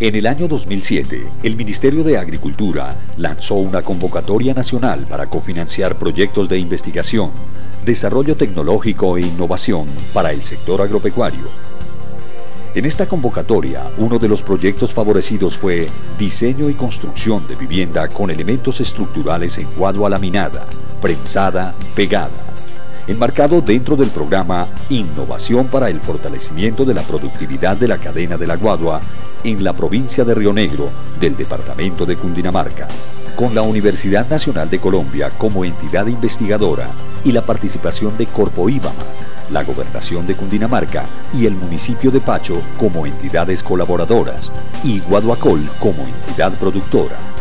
En el año 2007, el Ministerio de Agricultura lanzó una convocatoria nacional para cofinanciar proyectos de investigación, desarrollo tecnológico e innovación para el sector agropecuario. En esta convocatoria, uno de los proyectos favorecidos fue diseño y construcción de vivienda con elementos estructurales en cuadro laminada, prensada, pegada enmarcado dentro del programa Innovación para el fortalecimiento de la productividad de la cadena de la guadua en la provincia de Río Negro del departamento de Cundinamarca, con la Universidad Nacional de Colombia como entidad investigadora y la participación de Corpo Ibama, la Gobernación de Cundinamarca y el municipio de Pacho como entidades colaboradoras y Guaduacol como entidad productora.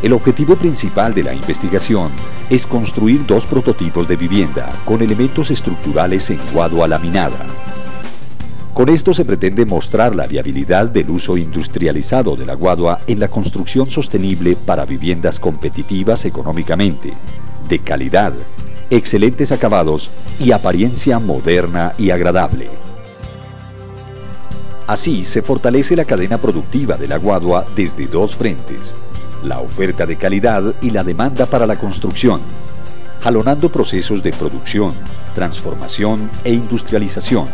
El objetivo principal de la investigación es construir dos prototipos de vivienda con elementos estructurales en guadua laminada. Con esto se pretende mostrar la viabilidad del uso industrializado de la guadua en la construcción sostenible para viviendas competitivas económicamente, de calidad, excelentes acabados y apariencia moderna y agradable. Así se fortalece la cadena productiva de la guadua desde dos frentes la oferta de calidad y la demanda para la construcción, jalonando procesos de producción, transformación e industrialización,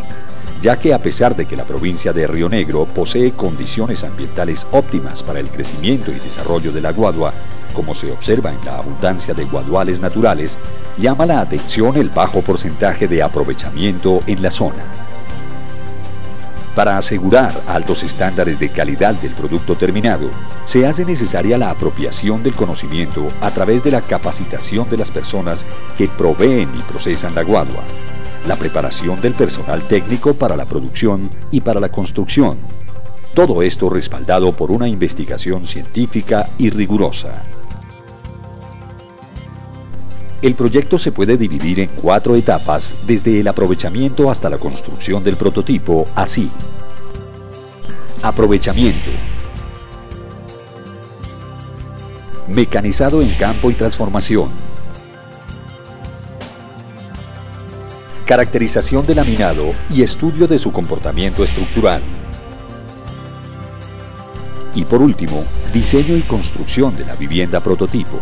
ya que a pesar de que la provincia de Río Negro posee condiciones ambientales óptimas para el crecimiento y desarrollo de la guadua, como se observa en la abundancia de guaduales naturales, llama la atención el bajo porcentaje de aprovechamiento en la zona. Para asegurar altos estándares de calidad del producto terminado, se hace necesaria la apropiación del conocimiento a través de la capacitación de las personas que proveen y procesan la guadua, la preparación del personal técnico para la producción y para la construcción. Todo esto respaldado por una investigación científica y rigurosa. El proyecto se puede dividir en cuatro etapas desde el aprovechamiento hasta la construcción del prototipo, así. Aprovechamiento. Mecanizado en campo y transformación. Caracterización del laminado y estudio de su comportamiento estructural. Y por último, diseño y construcción de la vivienda prototipo.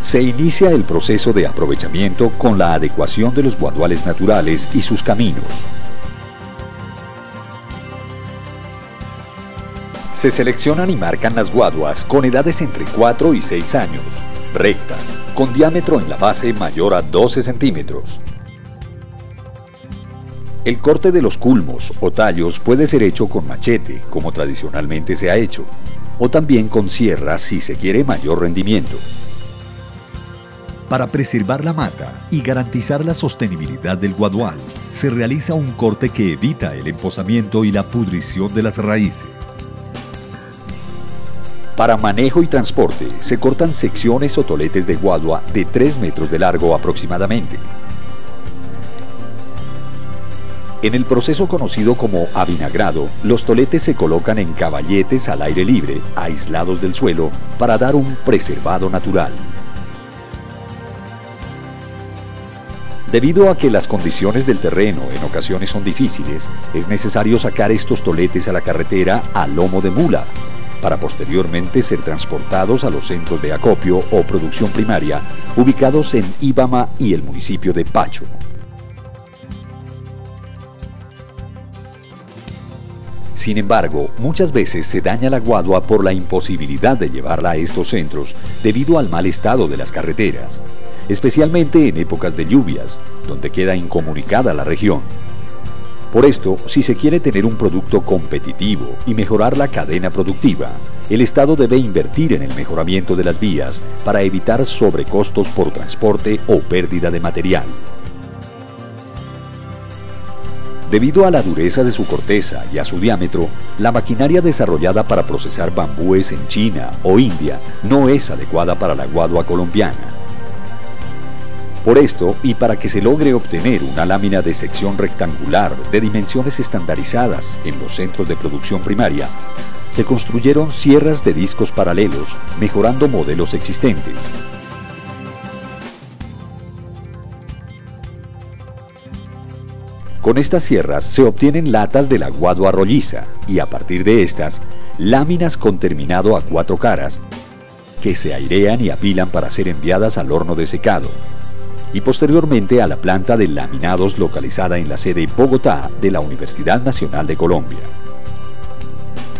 Se inicia el proceso de aprovechamiento con la adecuación de los guaduales naturales y sus caminos. Se seleccionan y marcan las guaduas con edades entre 4 y 6 años, rectas, con diámetro en la base mayor a 12 centímetros. El corte de los culmos o tallos puede ser hecho con machete, como tradicionalmente se ha hecho, o también con sierra si se quiere mayor rendimiento. Para preservar la mata y garantizar la sostenibilidad del guadual, se realiza un corte que evita el emposamiento y la pudrición de las raíces. Para manejo y transporte, se cortan secciones o toletes de guadua de 3 metros de largo aproximadamente. En el proceso conocido como avinagrado, los toletes se colocan en caballetes al aire libre, aislados del suelo, para dar un preservado natural. Debido a que las condiciones del terreno en ocasiones son difíciles, es necesario sacar estos toletes a la carretera a lomo de mula, para posteriormente ser transportados a los centros de acopio o producción primaria ubicados en Ibama y el municipio de Pacho. Sin embargo, muchas veces se daña la guadua por la imposibilidad de llevarla a estos centros debido al mal estado de las carreteras especialmente en épocas de lluvias, donde queda incomunicada la región. Por esto, si se quiere tener un producto competitivo y mejorar la cadena productiva, el Estado debe invertir en el mejoramiento de las vías para evitar sobrecostos por transporte o pérdida de material. Debido a la dureza de su corteza y a su diámetro, la maquinaria desarrollada para procesar bambúes en China o India no es adecuada para la guadua colombiana. Por esto, y para que se logre obtener una lámina de sección rectangular de dimensiones estandarizadas en los centros de producción primaria, se construyeron sierras de discos paralelos, mejorando modelos existentes. Con estas sierras se obtienen latas del aguado a rolliza y a partir de estas, láminas con terminado a cuatro caras que se airean y apilan para ser enviadas al horno de secado y posteriormente a la planta de laminados localizada en la sede Bogotá de la Universidad Nacional de Colombia.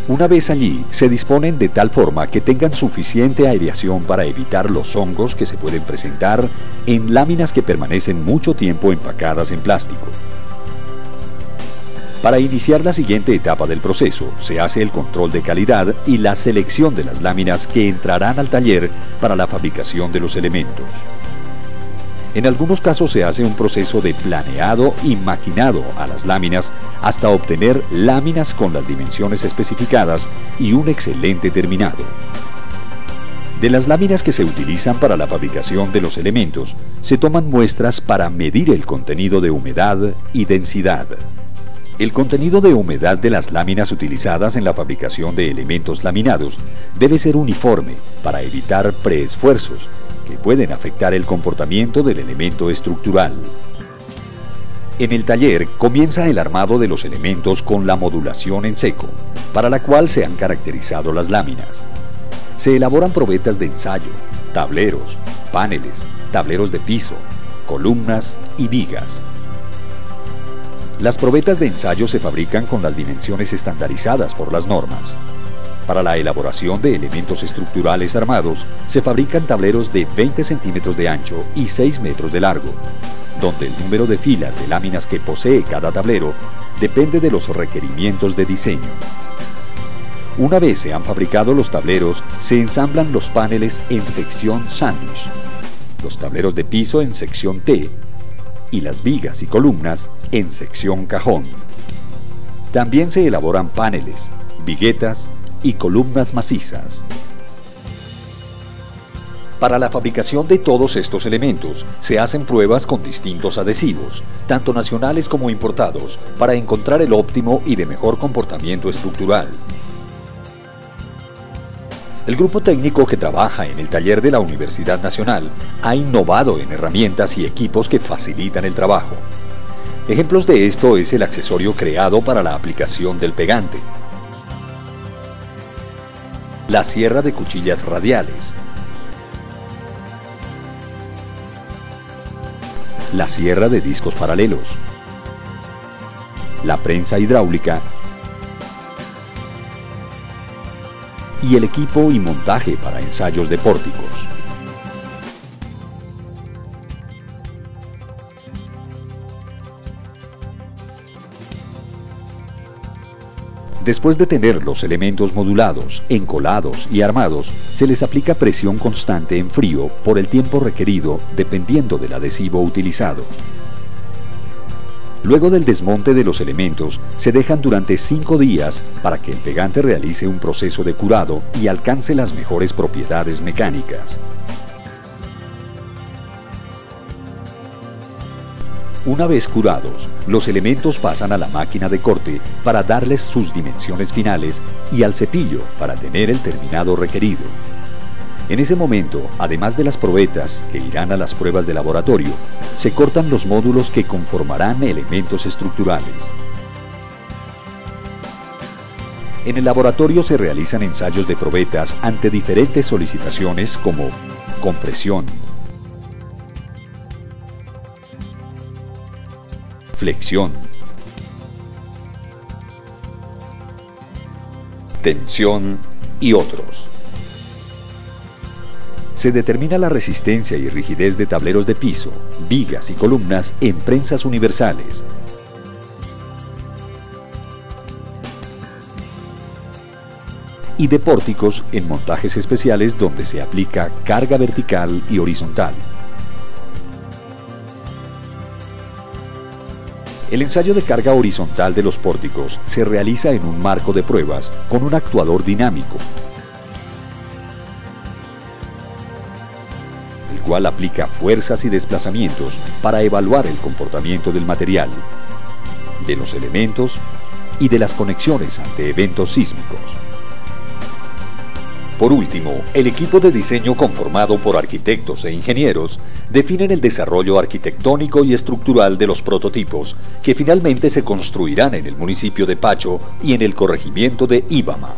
Una vez allí, se disponen de tal forma que tengan suficiente aireación para evitar los hongos que se pueden presentar en láminas que permanecen mucho tiempo empacadas en plástico. Para iniciar la siguiente etapa del proceso, se hace el control de calidad y la selección de las láminas que entrarán al taller para la fabricación de los elementos. En algunos casos se hace un proceso de planeado y maquinado a las láminas hasta obtener láminas con las dimensiones especificadas y un excelente terminado. De las láminas que se utilizan para la fabricación de los elementos, se toman muestras para medir el contenido de humedad y densidad. El contenido de humedad de las láminas utilizadas en la fabricación de elementos laminados debe ser uniforme para evitar preesfuerzos que pueden afectar el comportamiento del elemento estructural. En el taller comienza el armado de los elementos con la modulación en seco, para la cual se han caracterizado las láminas. Se elaboran probetas de ensayo, tableros, paneles, tableros de piso, columnas y vigas. Las probetas de ensayo se fabrican con las dimensiones estandarizadas por las normas. Para la elaboración de elementos estructurales armados, se fabrican tableros de 20 centímetros de ancho y 6 metros de largo, donde el número de filas de láminas que posee cada tablero depende de los requerimientos de diseño. Una vez se han fabricado los tableros, se ensamblan los paneles en sección sándwich, los tableros de piso en sección T y las vigas y columnas en sección cajón. También se elaboran paneles, viguetas y columnas macizas. Para la fabricación de todos estos elementos se hacen pruebas con distintos adhesivos, tanto nacionales como importados, para encontrar el óptimo y de mejor comportamiento estructural. El grupo técnico que trabaja en el taller de la Universidad Nacional ha innovado en herramientas y equipos que facilitan el trabajo. Ejemplos de esto es el accesorio creado para la aplicación del pegante, la sierra de cuchillas radiales, la sierra de discos paralelos, la prensa hidráulica. Y el equipo y montaje para ensayos de pórticos. Después de tener los elementos modulados, encolados y armados, se les aplica presión constante en frío por el tiempo requerido dependiendo del adhesivo utilizado. Luego del desmonte de los elementos, se dejan durante 5 días para que el pegante realice un proceso de curado y alcance las mejores propiedades mecánicas. Una vez curados, los elementos pasan a la máquina de corte para darles sus dimensiones finales y al cepillo para tener el terminado requerido. En ese momento, además de las probetas que irán a las pruebas de laboratorio, se cortan los módulos que conformarán elementos estructurales. En el laboratorio se realizan ensayos de probetas ante diferentes solicitaciones como compresión, flexión, tensión y otros. Se determina la resistencia y rigidez de tableros de piso, vigas y columnas en prensas universales, y de pórticos en montajes especiales donde se aplica carga vertical y horizontal. El ensayo de carga horizontal de los pórticos se realiza en un marco de pruebas con un actuador dinámico, el cual aplica fuerzas y desplazamientos para evaluar el comportamiento del material, de los elementos y de las conexiones ante eventos sísmicos. Por último, el equipo de diseño conformado por arquitectos e ingenieros definen el desarrollo arquitectónico y estructural de los prototipos que finalmente se construirán en el municipio de Pacho y en el corregimiento de Ibama.